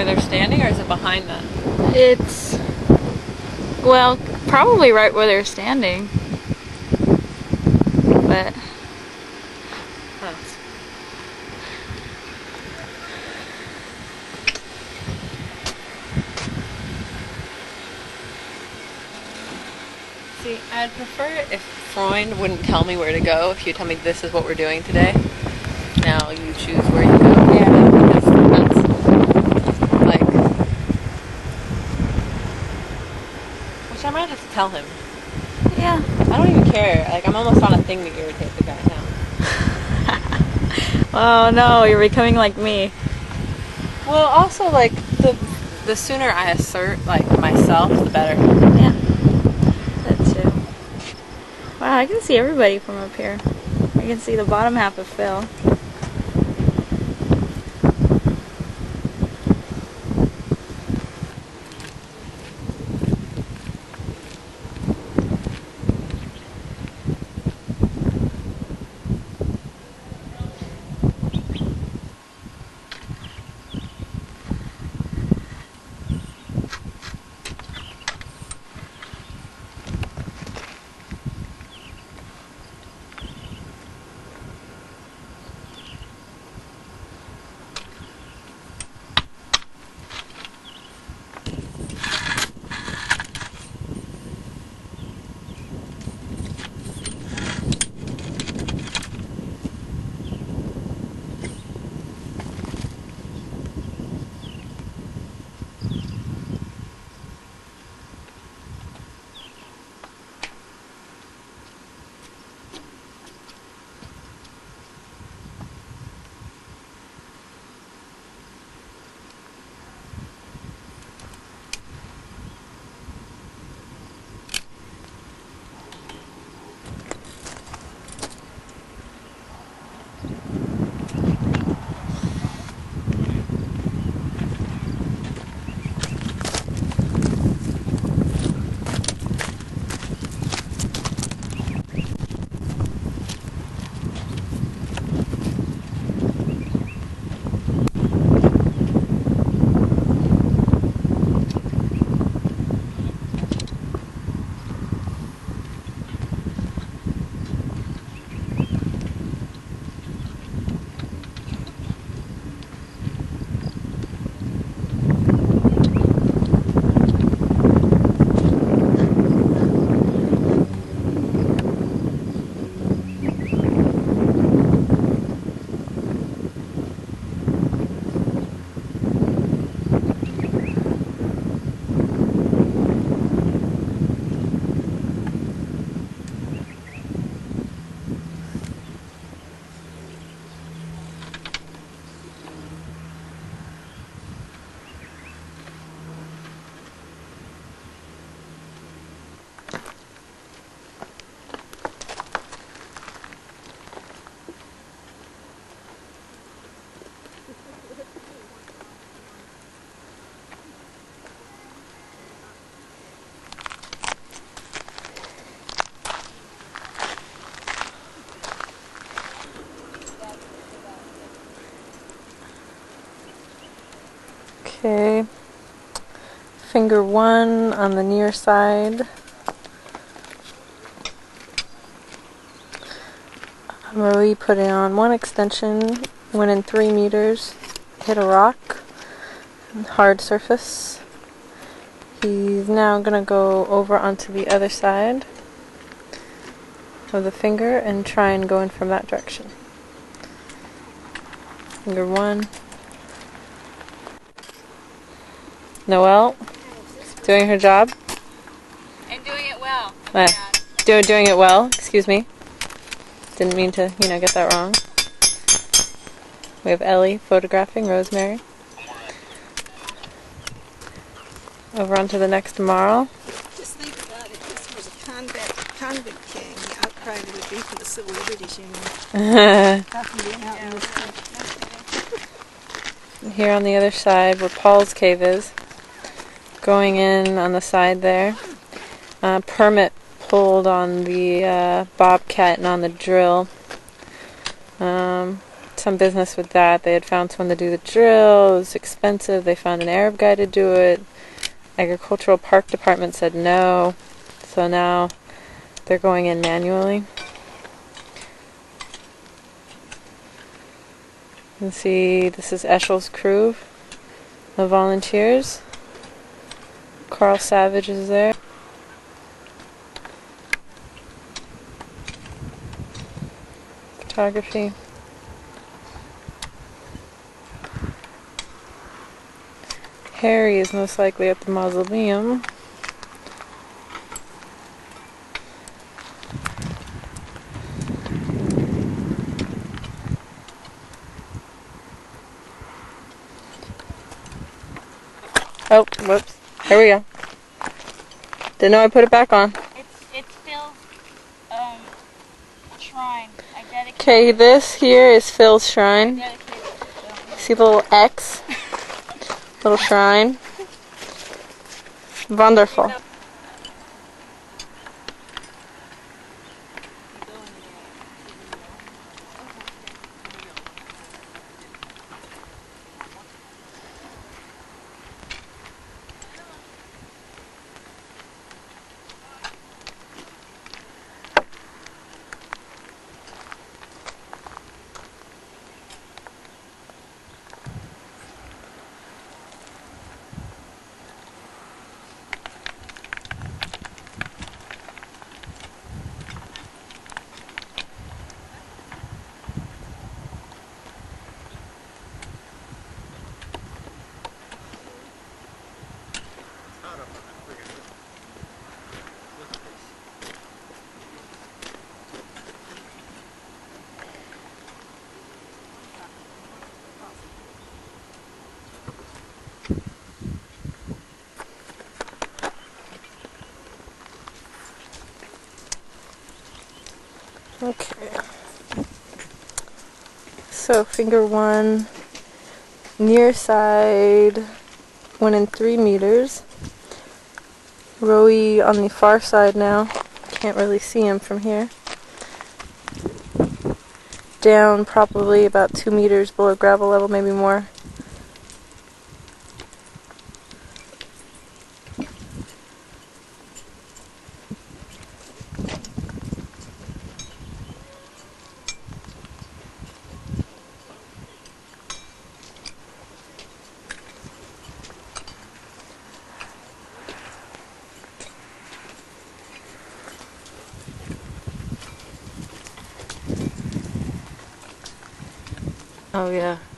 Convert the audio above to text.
where they're standing, or is it behind them? It's well, probably right where they're standing. But Huh. See, I'd prefer if Freund wouldn't tell me where to go. If you tell me this is what we're doing today, now you choose where you go. Yeah. Because that's like, which I might have to tell him. yeah. I don't even care. Like I'm almost on a thing to irritate the guy now. Oh no, you're becoming like me. Well, also like the the sooner I assert like myself, the better. Yeah. That too. Wow, I can see everybody from up here. I can see the bottom half of Phil. Okay. Finger one on the near side. Marie put it on one extension, went in three meters, hit a rock, hard surface. He's now gonna go over onto the other side of the finger and try and go in from that direction. Finger one. Noelle, doing her job. And doing it well. Uh, do, doing it well. Excuse me. Didn't mean to, you know, get that wrong. We have Ellie photographing Rosemary. Over onto the next marl. Just think about it. This was a convict, convict king. The outcry that would be from the Civil Liberties Union. How can you out in this country? Here on the other side where Paul's cave is. Going in on the side there. Uh, permit pulled on the uh, bobcat and on the drill. Um, some business with that. They had found someone to do the drill. It was expensive. They found an Arab guy to do it. Agricultural Park Department said no. So now they're going in manually. You can see this is Eshel's crew, the volunteers. Carl Savage is there. Photography. Harry is most likely at the mausoleum. Oh, whoops. Here we go. Didn't know I put it back on. It's it's Phil's um shrine. Okay, this here is Phil's shrine. dedicated it to Phil. See the little X? Little shrine. Wonderful. Okay. So finger one, near side, one in three meters. Rowie on the far side now. Can't really see him from here. Down probably about two meters below gravel level, maybe more. Oh yeah.